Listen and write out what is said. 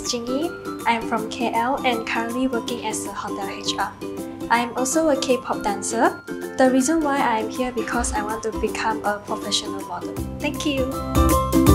is Jing Yi. I'm from KL and currently working as a hotel HR. I'm also a K-pop dancer. The reason why I'm here because I want to become a professional model. Thank you.